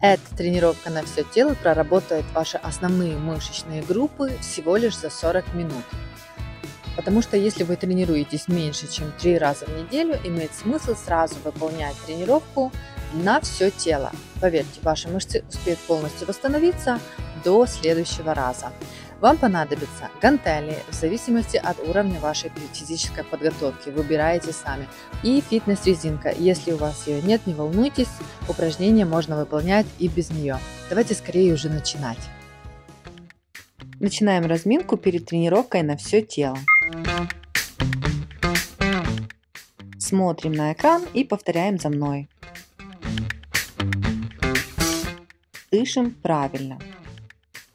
Эта тренировка на все тело проработает ваши основные мышечные группы всего лишь за 40 минут. Потому что если вы тренируетесь меньше, чем 3 раза в неделю, имеет смысл сразу выполнять тренировку на все тело. Поверьте, ваши мышцы успеют полностью восстановиться до следующего раза. Вам понадобятся гантели в зависимости от уровня вашей физической подготовки. Выбираете сами. И фитнес-резинка. Если у вас ее нет, не волнуйтесь, упражнения можно выполнять и без нее. Давайте скорее уже начинать. Начинаем разминку перед тренировкой на все тело. Смотрим на экран и повторяем за мной. Дышим правильно.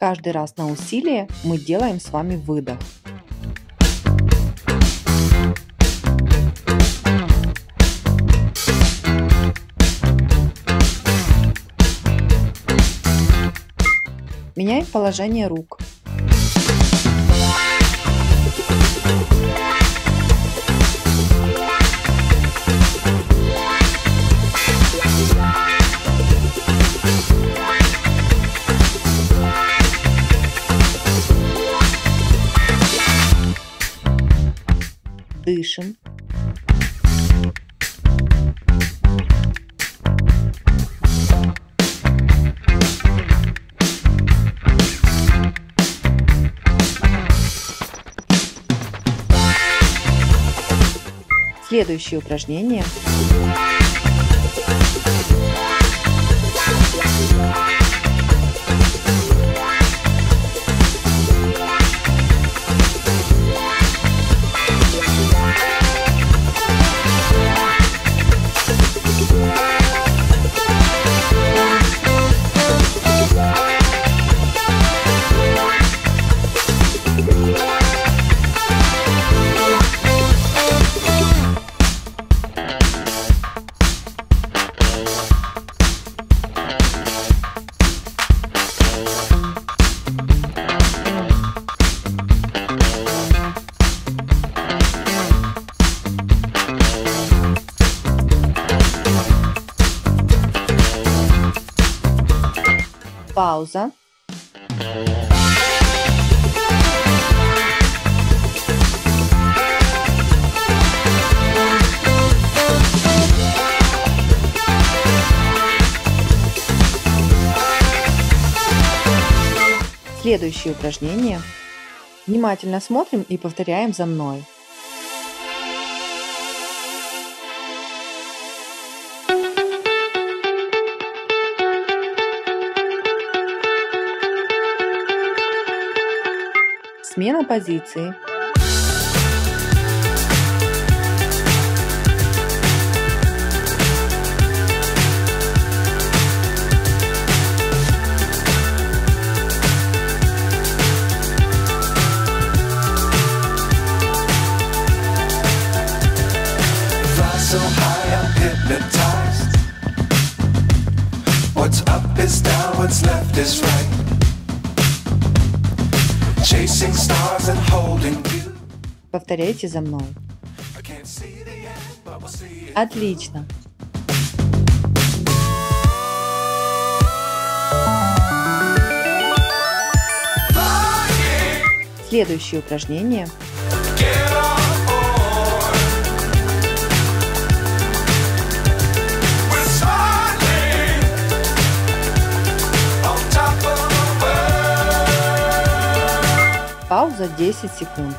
Каждый раз на усилие мы делаем с вами выдох. Меняем положение рук. Дышим. Следующее упражнение. Следующее упражнение. Внимательно смотрим и повторяем за мной. Смена позиции. Up is down, what's left is right. Chasing stars and holding you. Повторяйте за мной. Отлично. Следующее упражнение. Пауза 10 секунд.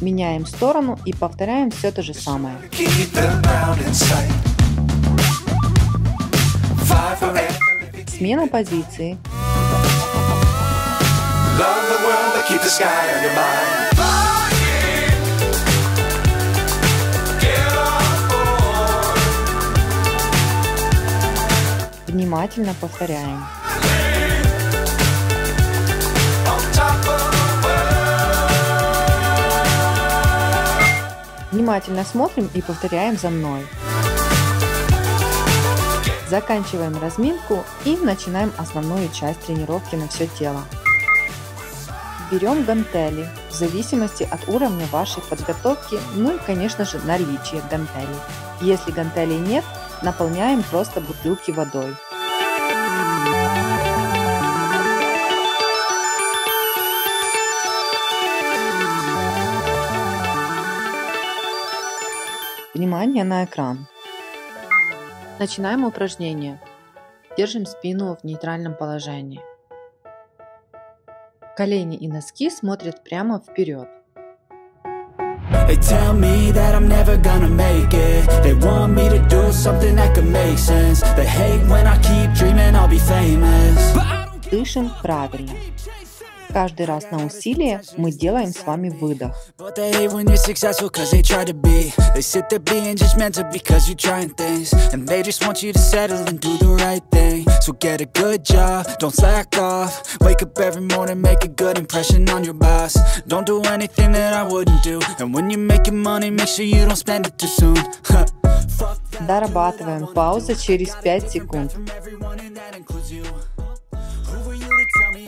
Меняем сторону и повторяем все то же самое. Смена позиции. Love the world, but keep the sky on your mind. Внимательно повторяем. Внимательно смотрим и повторяем за мной. Заканчиваем разминку и начинаем основную часть тренировки на все тело. Берем гантели в зависимости от уровня вашей подготовки, ну и, конечно же, наличия гантелей. Если гантелей нет, наполняем просто бутылки водой. Внимание на экран. Начинаем упражнение. Держим спину в нейтральном положении. Колени и носки смотрят прямо вперед. They tell me that I'm never gonna make it They want me to do something that could make sense They hate when I keep dreaming I'll be famous But I don't Дышим правильно. Каждый раз на усилие мы делаем с вами выдох. But they hate when you're successful cause they try to be They sit there being judgmental because you're trying things And they just want you to settle and do the right thing So get a good job, don't slack off Wake up every morning, make a good impression on your boss Don't do anything that I wouldn't do And when you're making money, make sure you don't spend it too soon Fuck that Дорабатываем. Пауза через 5 секунд.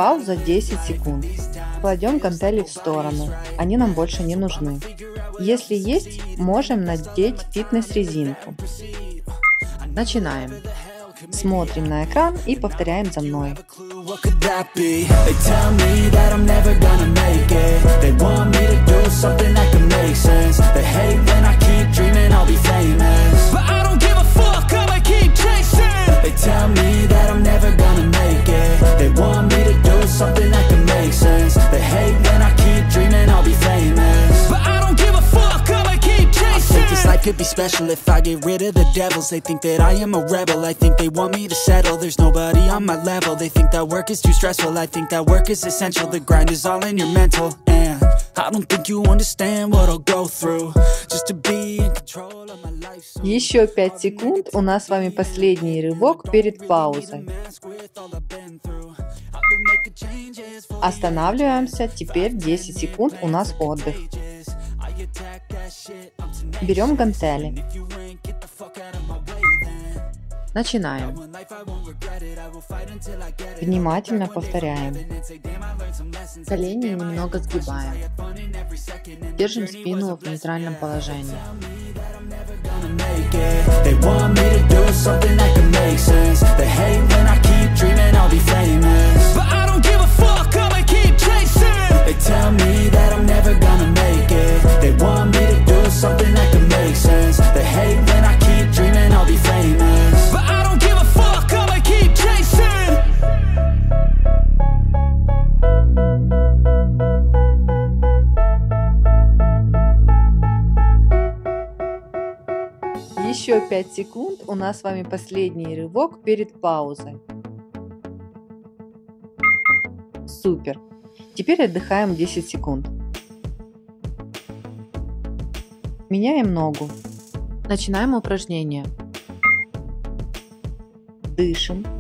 Пауза 10 секунд. Кладем гантели в сторону. Они нам больше не нужны. Если есть, можем надеть фитнес-резинку. Начинаем. Смотрим на экран и повторяем за мной. Special if I get rid of the devils They think that I am a rebel, I think they want me to settle There's nobody on my level, they think that work is too stressful I think that work is essential, the grind is all in your mental And I don't think you understand what I'll go through Just to be in control of my life Еще 5 секунд. У нас с вами последний рывок перед паузой. Останавливаемся. Теперь 10 секунд. У нас отдых. Берем гантели. Начинаем. Внимательно повторяем. Колени немного сгибаем. Держим спину в нейтральном положении. They hate when I keep dreaming I'll be famous But I don't give a fuck, chasing They tell me that I'm never gonna make it They want me to do something that could make sense They hate when I keep dreaming I'll be famous But I don't give a fuck, I'ma keep chasing Еще 5 секунд. У нас с вами последний рывок перед паузой. Супер. Теперь отдыхаем 10 секунд. Меняем ногу. Начинаем упражнение. Дышим.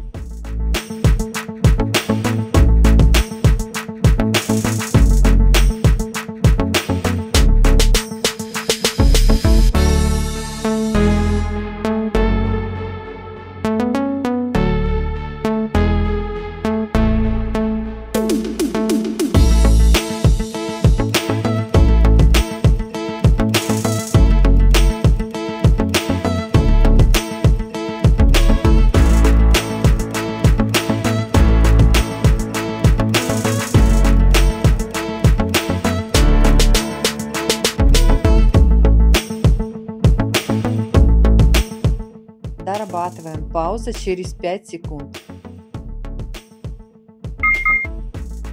Дорабатываем. Пауза через 5 секунд.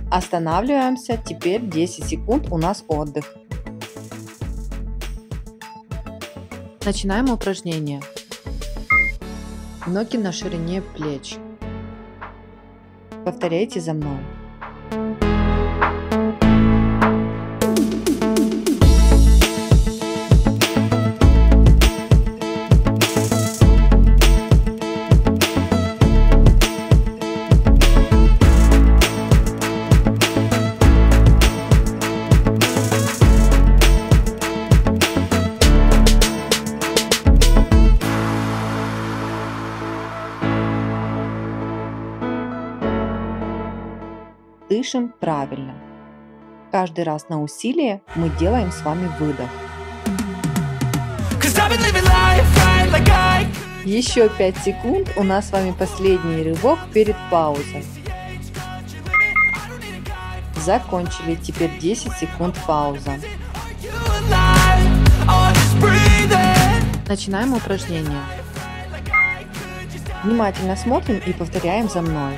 Останавливаемся. Теперь 10 секунд. У нас отдых. Начинаем упражнение. Ноги на ширине плеч. Повторяйте за мной. Дышим правильно. Каждый раз на усилие мы делаем с вами выдох. Еще 5 секунд, у нас с вами последний рывок перед паузой. Закончили, теперь 10 секунд пауза. Начинаем упражнение. Внимательно смотрим и повторяем за мной.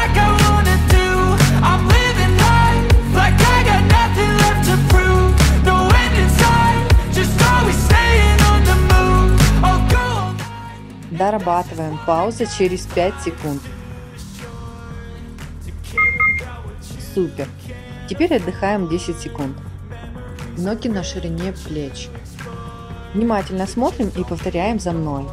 Дорабатываем. Пауза через 5 секунд. Супер. Теперь отдыхаем 10 секунд. Ноги на ширине плеч. Внимательно смотрим и повторяем за мной.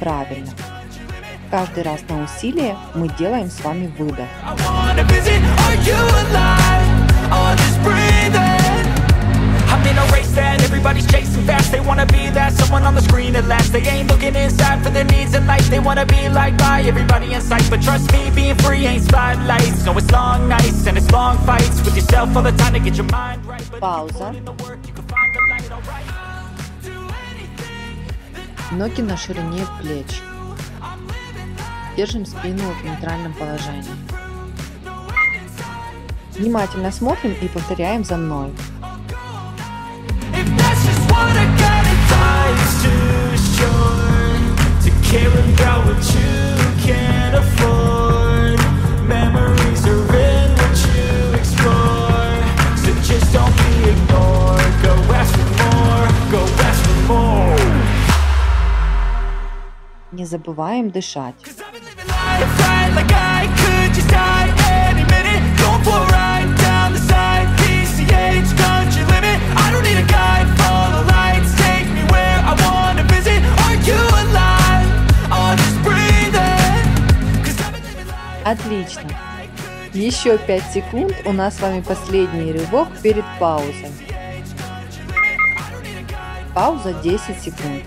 Правильно. Каждый раз на усилие мы делаем с вами выдох. I'm in a race that everybody's chasing fast They wanna be that someone on the screen at last They ain't looking inside for their needs in life They wanna be liked by everybody in sight But trust me, being free ain't spotlights No, it's long nights and it's long fights With yourself all the time to get your mind right Пауза. Ноги на ширине плеч. Держим спину в нейтральном положении. Внимательно смотрим и повторяем за мной. Не забываем дышать. Отлично. Еще 5 секунд, у нас с вами последний рывок перед паузой. Пауза 10 секунд.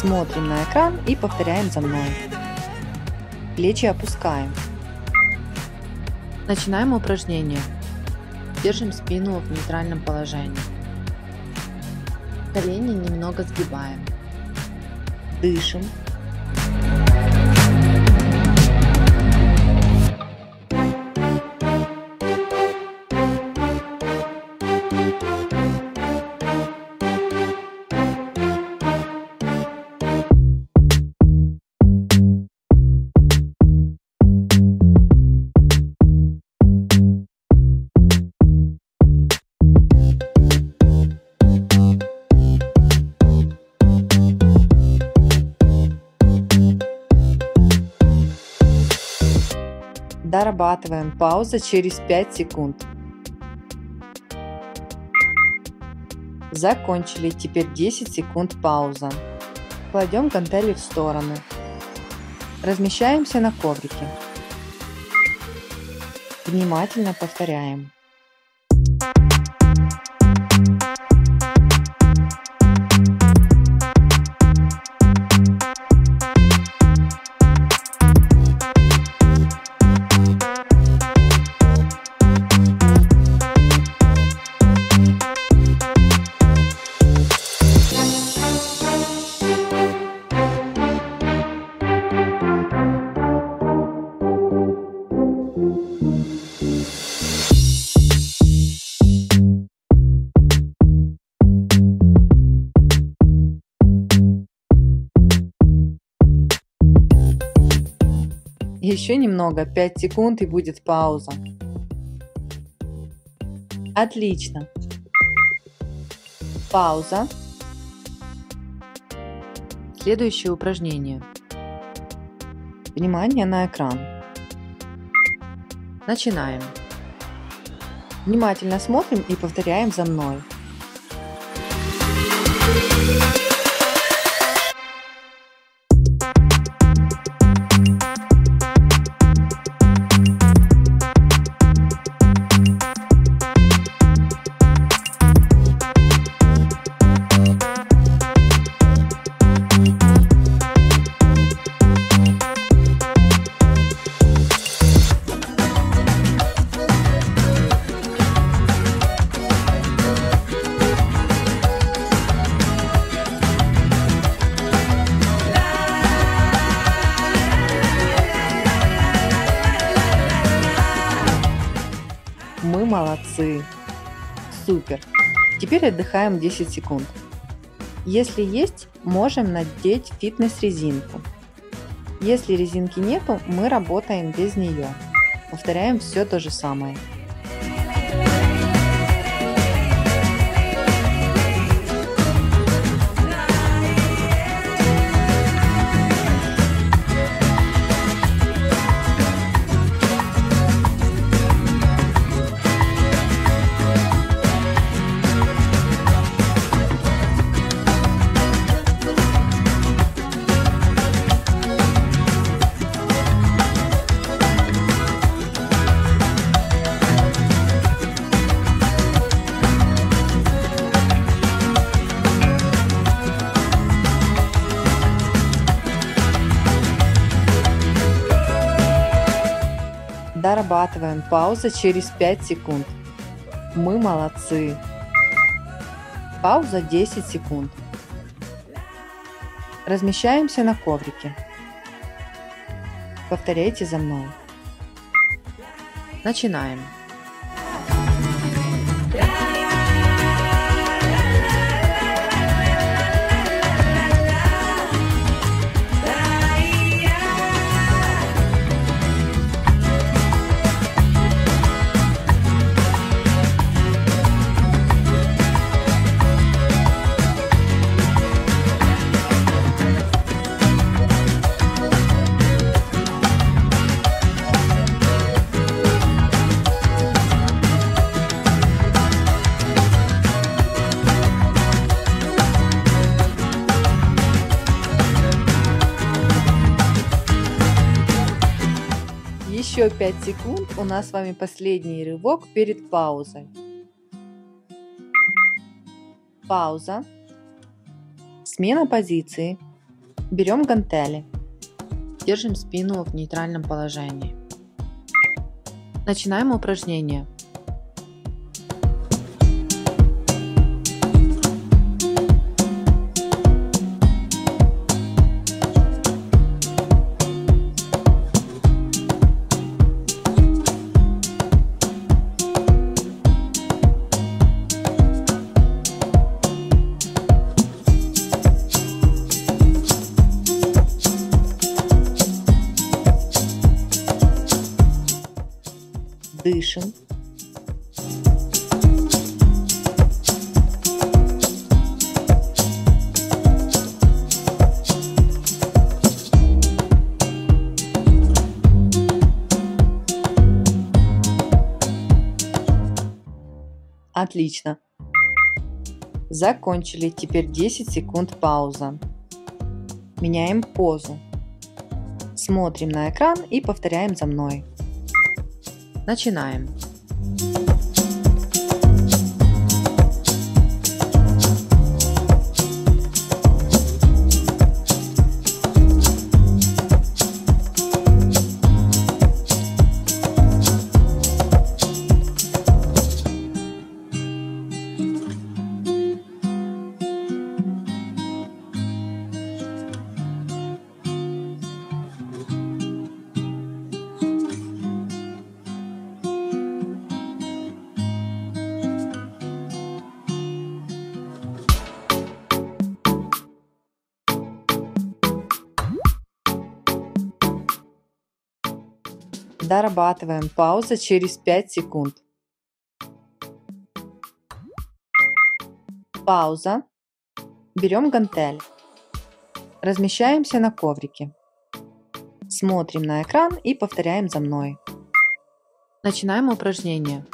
Смотрим на экран и повторяем за мной. Плечи опускаем. Начинаем упражнение. Держим спину в нейтральном положении. Колени немного сгибаем. Дышим. Дорабатываем. Пауза через 5 секунд. Закончили. Теперь 10 секунд пауза. Кладем гантели в стороны. Размещаемся на коврике. Внимательно повторяем. Еще немного, 5 секунд и будет пауза. Отлично. Пауза. Следующее упражнение. Внимание на экран. Начинаем. Внимательно смотрим и повторяем за мной. Теперь отдыхаем 10 секунд. Если есть, можем надеть фитнес-резинку. Если резинки нету, мы работаем без нее. Повторяем все то же самое. Дорабатываем. Пауза через 5 секунд. Мы молодцы. Пауза 10 секунд. Размещаемся на коврике. Повторяйте за мной. Начинаем. Еще 5 секунд. У нас с вами последний рывок перед паузой. Пауза. Смена позиции. Берем гантели. Держим спину в нейтральном положении. Начинаем упражнение. Дышим. Отлично. Закончили. Теперь 10 секунд пауза. Меняем позу. Смотрим на экран и повторяем за мной. Начинаем. Дорабатываем. Пауза через 5 секунд. Пауза. Берем гантель. Размещаемся на коврике. Смотрим на экран и повторяем за мной. Начинаем упражнение.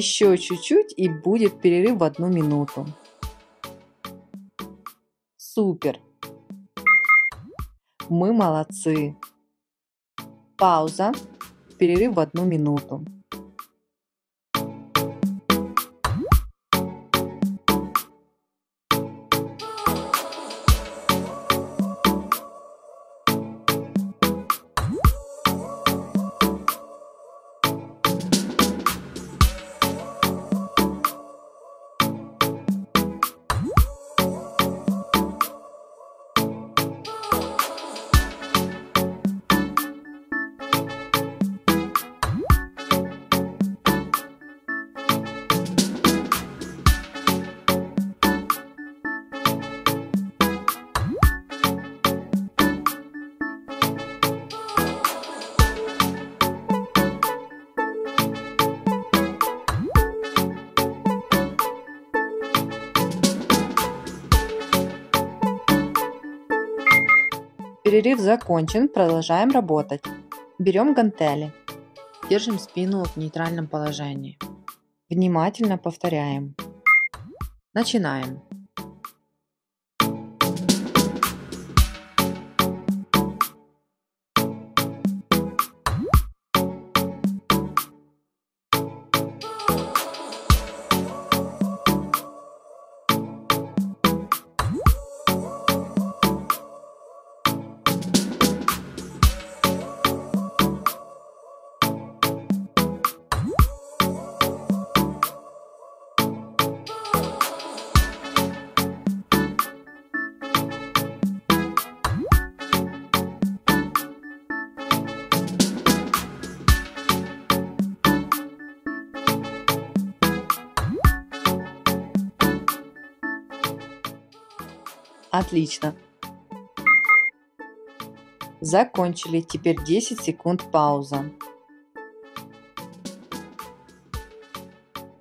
Еще чуть-чуть и будет перерыв в одну минуту. Супер! Мы молодцы! Пауза. Перерыв в одну минуту. Перерыв закончен, продолжаем работать. Берем гантели. Держим спину в нейтральном положении. Внимательно повторяем. Начинаем. Отлично. Закончили. Теперь 10 секунд пауза.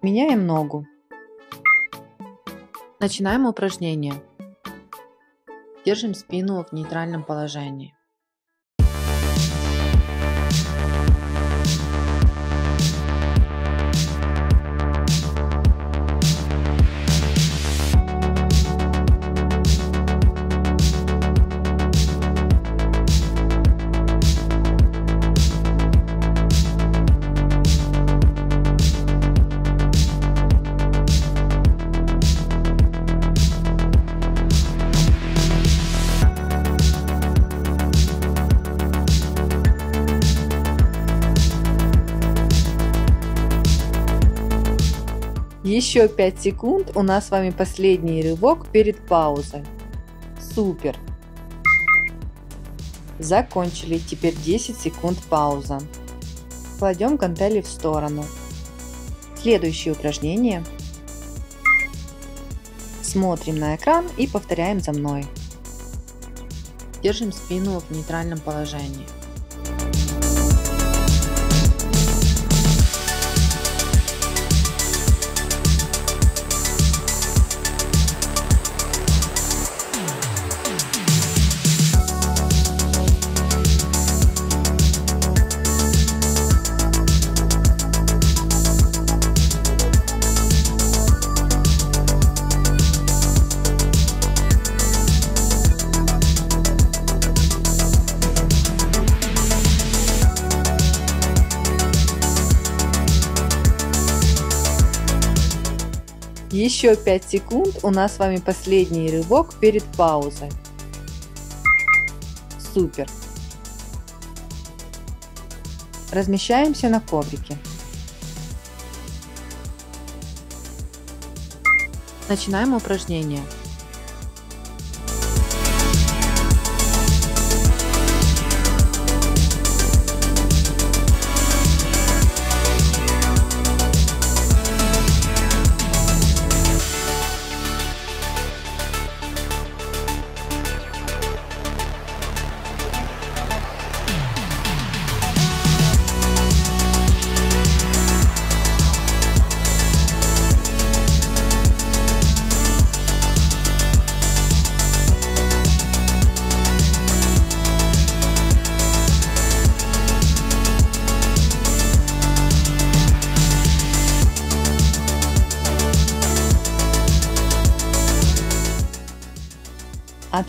Меняем ногу. Начинаем упражнение. Держим спину в нейтральном положении. Еще 5 секунд, у нас с вами последний рывок перед паузой. Супер! Закончили, теперь 10 секунд пауза. Кладем гантели в сторону. Следующее упражнение. Смотрим на экран и повторяем за мной. Держим спину в нейтральном положении. Еще 5 секунд, у нас с вами последний рывок перед паузой. Супер! Размещаемся на коврике. Начинаем упражнение.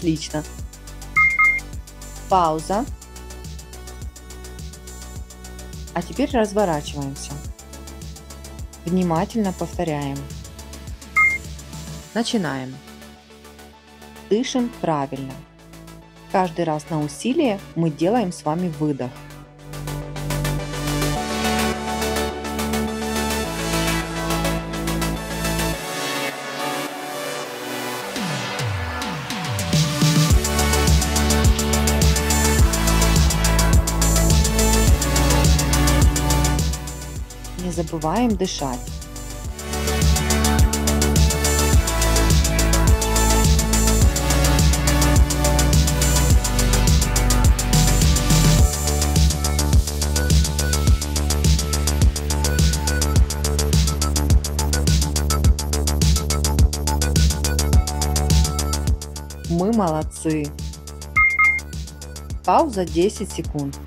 Отлично. Пауза. А теперь разворачиваемся. Внимательно повторяем. Начинаем. Дышим правильно. Каждый раз на усилие мы делаем с вами выдох. Забываем дышать. Мы молодцы. Пауза 10 секунд.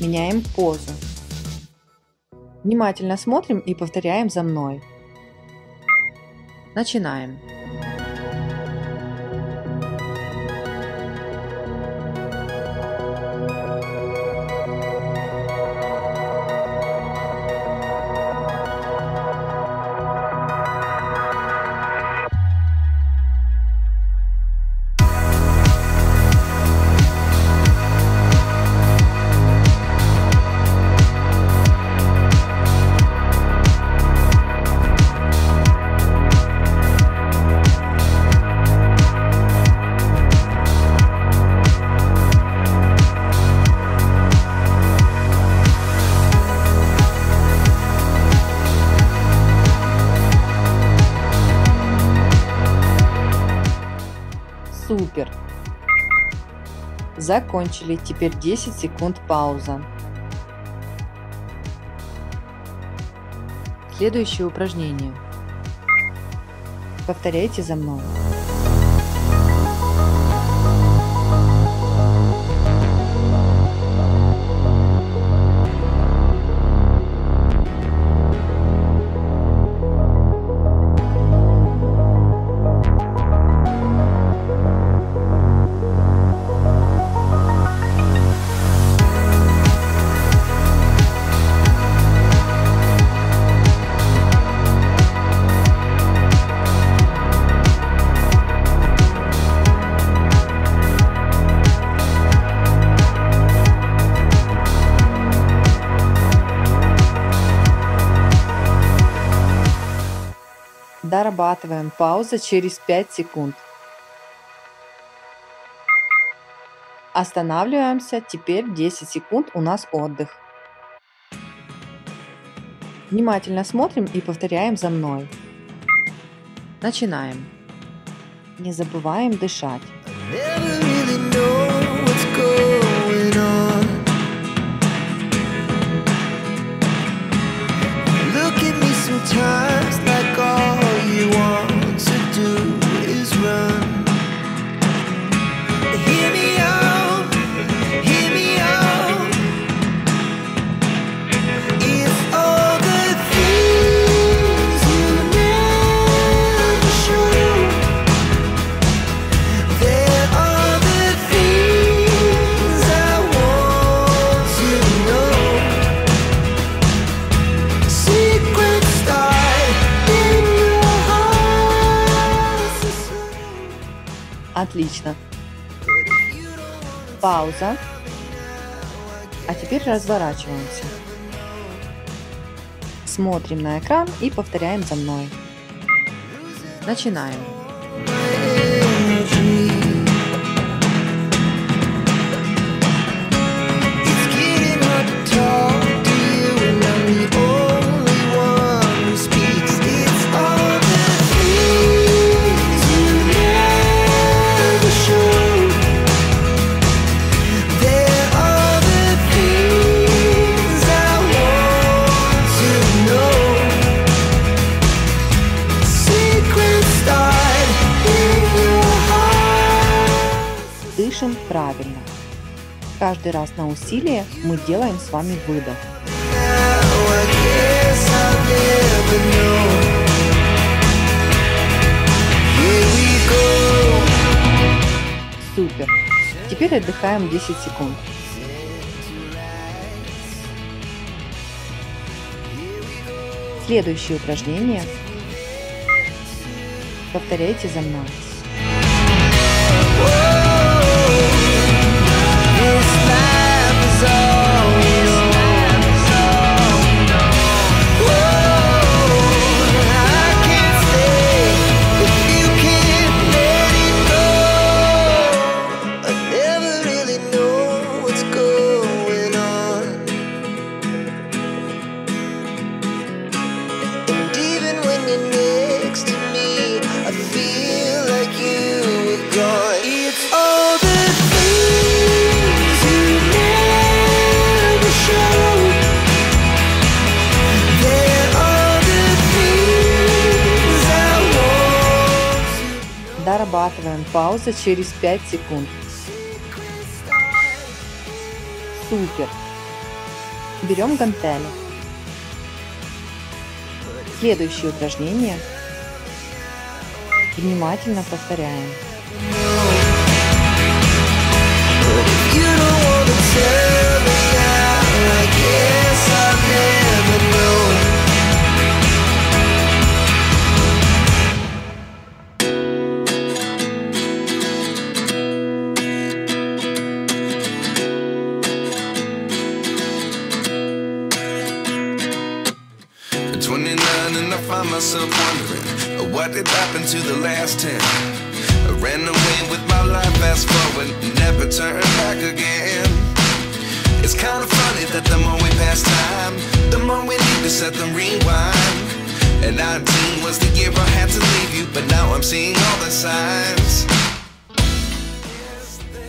Меняем позу. Внимательно смотрим и повторяем за мной. Начинаем. Закончили. Теперь 10 секунд пауза. Следующее упражнение. Повторяйте за мной. Дорабатываем. Пауза через 5 секунд. Останавливаемся. Теперь 10 секунд у нас отдых. Внимательно смотрим и повторяем за мной. Начинаем. Не забываем дышать. Never Пауза. А теперь разворачиваемся. Смотрим на экран и повторяем за мной. Начинаем. Дышим правильно. Каждый раз на усилие мы делаем с вами выдох. Супер. Теперь отдыхаем 10 секунд. Следующее упражнение. Повторяйте за мной. Дорабатываем. Пауза через 5 секунд. Супер. Берем гантели. Следующее упражнение. Внимательно повторяем. find last ten. I ran away with my life, fast forward, never turn back again. It's kind of funny that the more we pass time, the more we need to set them rewind. And 19 was the year I had to leave you, but now I'm seeing all the signs.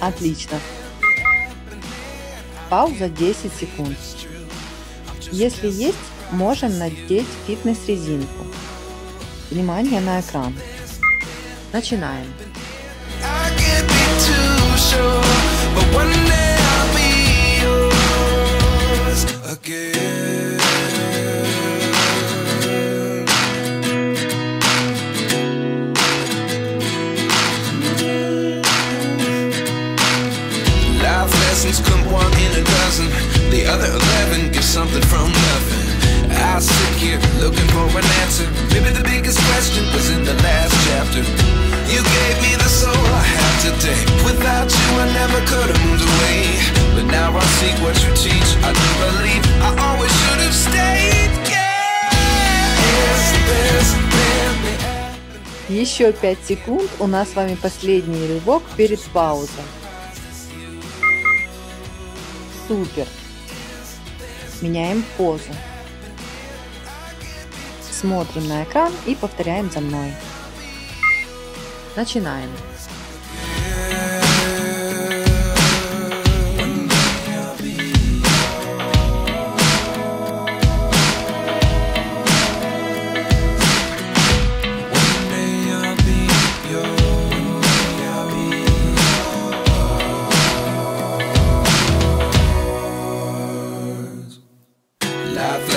Отлично. Пауза 10 секунд. Если есть, можем надеть фитнес-резинку. Внимание на экран. Начинаем. Life Еще 5 секунд. У нас с вами последний рывок перед паузой. Супер. Меняем позу. Смотрим на экран и повторяем за мной. Начинаем.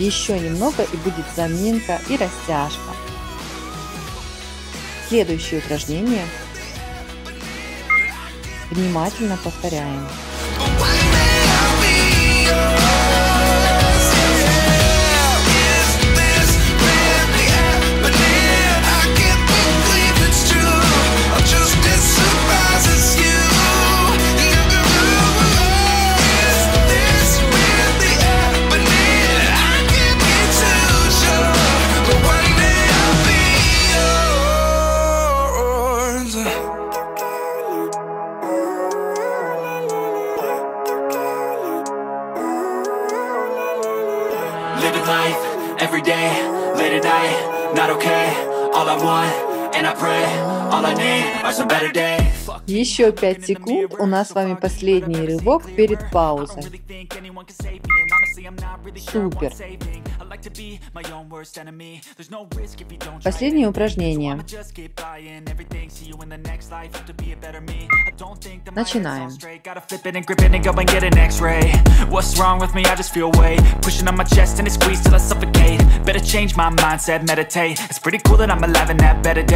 Еще немного и будет заминка и растяжка. Следующее упражнение. Внимательно повторяем. Not okay. All I want, Еще 5 секунд, у нас с вами последний рывок перед паузой. Супер. Последнее упражнение. Начинаем. Better change my mindset, meditate It's pretty cool that I'm alive and have better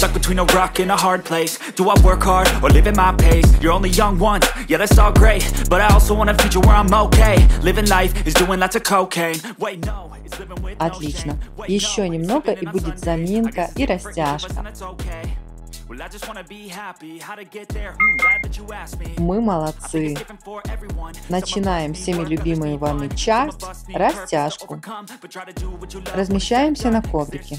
stuck between a rock and a hard place Do I work hard, or live at my pace? You're only young once, yeah that's all great But I also want a future where I'm okay Living life is doing lots of cocaine Wait, no, Отлично. Еще немного, и будет заминка и растяжка. Hmm. Мы молодцы. Начинаем всеми need вами часть растяжку. Размещаемся на коврике.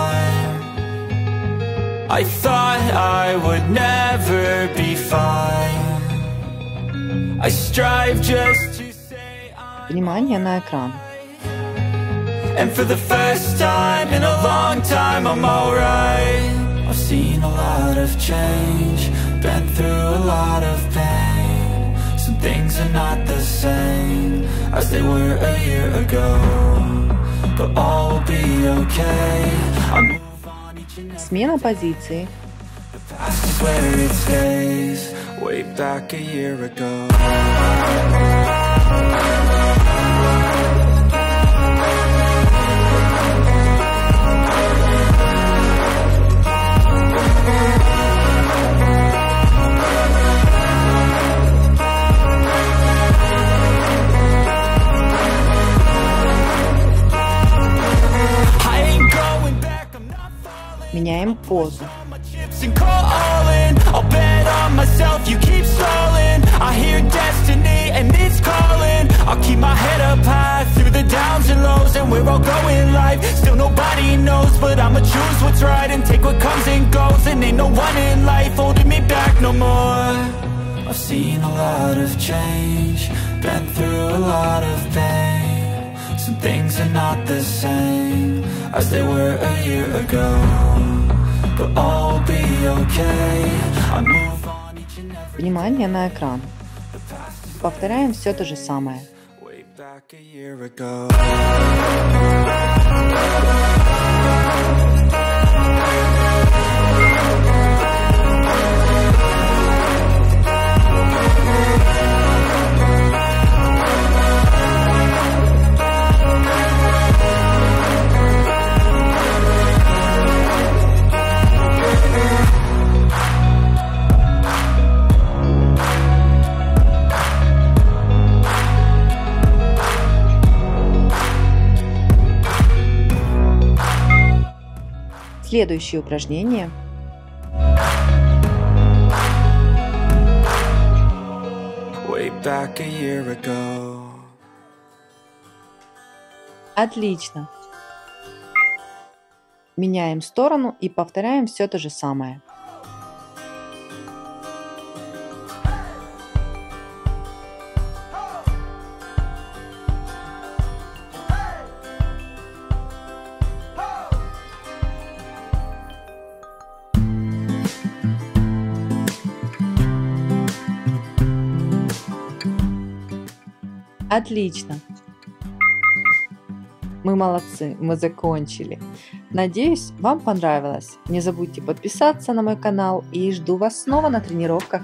I thought I would never be fine. I strive just to say I'm Внимание на экран. And for the first time in a long time I'm alright I've seen a lot of change Been through a lot of pain Some things are not the same As they were a year ago But all will be okay I Смена позиции. past is where it stays Way back a year ago calling. I'll keep my head up high through the downs and lows And we're all going live, still nobody knows But I'ma choose what's right and take what comes and goes. And ain't no one in life holding me back no more. I've seen a lot of change, been through a lot of pain. Some things are not the same as they were a year ago Внимание на экран. Повторяем все то же самое. back Следующее упражнение. Отлично. Меняем сторону и повторяем все то же самое. Отлично. Мы молодцы, мы закончили. Надеюсь, вам понравилось. Не забудьте подписаться на мой канал и жду вас снова на тренировках.